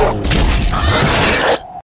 Oh.